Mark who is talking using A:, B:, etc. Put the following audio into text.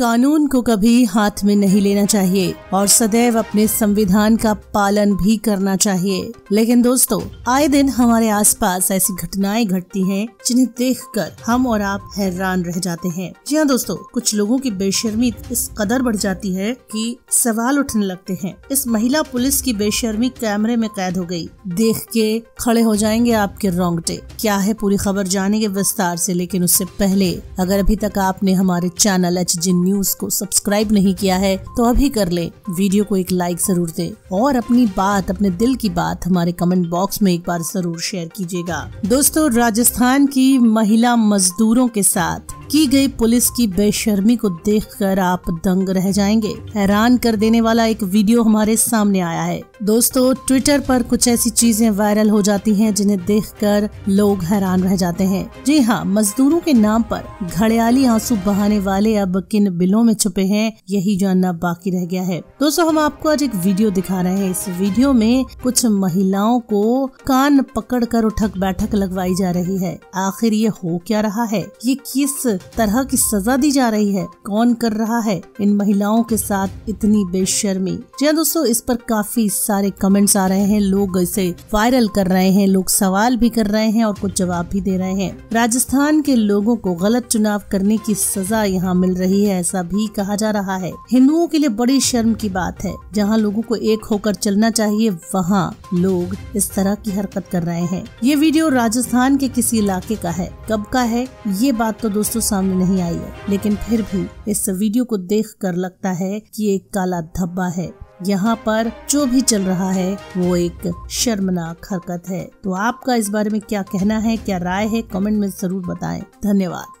A: कानून को कभी हाथ में नहीं लेना चाहिए और सदैव अपने संविधान का पालन भी करना चाहिए। लेकिन दोस्तों, आए दिन हमारे आसपास ऐसी घटनाएँ घटती हैं जिन्हें देखकर हम और आप हैरान रह जाते हैं। जी हाँ दोस्तों, कुछ लोगों की बेशर्मी इस कदर बढ़ जाती है कि सवाल उठने लगते हैं। इस महिला पुलिस की बेशर्मी कैमरे में कैद हो गई। देख के खड़े हो जाएँगे आपके रोंगटे। क्या है पूरी खबर जानेंगे विस्तार से, लेकिन उससे पहले, अगर अभी तक आपने हमारे चैनल एच न्यूज़ को सब्सक्राइब नहीं किया है तो अभी कर ले। वीडियो को एक लाइक ज़रूर दे और अपनी बात, अपने दिल की बात हमारे कमेंट बॉक्स में एक बार ज़रूर शेयर कीजिएगा। दोस्तों, राजस्थान की महिला मजदूरों के साथ की गई पुलिस की बेशर्मी को देखकर आप दंग रह जाएँगे। हैरान कर देने वाला एक वीडियो हमारे सामने आया है। दोस्तों, ट्विटर पर कुछ ऐसी चीज़ें वायरल हो जाती हैं जिन्हें देखकर लोग हैरान रह जाते हैं। जी हाँ मजदूरों के नाम पर घड़ियाली आँसू बहाने वाले अब किन बिलों में छुपे हैं, यही जानना बाकी रह गया है। दोस्तों, हम आपको आज एक वीडियो दिखा रहे हैं। इस वीडियो में कुछ महिलाओं को कान पकड़ कर उठक बैठक लगवाई जा रही है। आखिर ये हो क्या रहा है? ये किस तरह की सजा दी जा रही है। कौन कर रहा है? इन महिलाओं के साथ इतनी बेशर्मी। जी हाँ दोस्तों, इस पर काफ़ी सारे कमेंट्स आ रहे हैं। लोग इसे वायरल कर रहे हैं, लोग सवाल भी कर रहे हैं और कुछ जवाब भी दे रहे हैं। राजस्थान के लोगों को गलत चुनाव करने की सजा यहाँ मिल रही है, ऐसा भी कहा जा रहा है। हिंदुओं के लिए बड़ी शर्म की बात है। जहाँ लोगों को एक होकर चलना चाहिए, वहाँ लोग इस तरह की हरकत कर रहे हैं। ये वीडियो राजस्थान के किसी इलाके का है। कब का है? ये बात तो दोस्तों सामने नहीं आई है। लेकिन फिर भी इस वीडियो को देख कर लगता है कि एक काला धब्बा है। यहाँ पर जो भी चल रहा है, वो एक शर्मनाक हरकत है। तो आपका इस बारे में क्या कहना है, क्या राय है, कमेंट में ज़रूर बताएँ। धन्यवाद।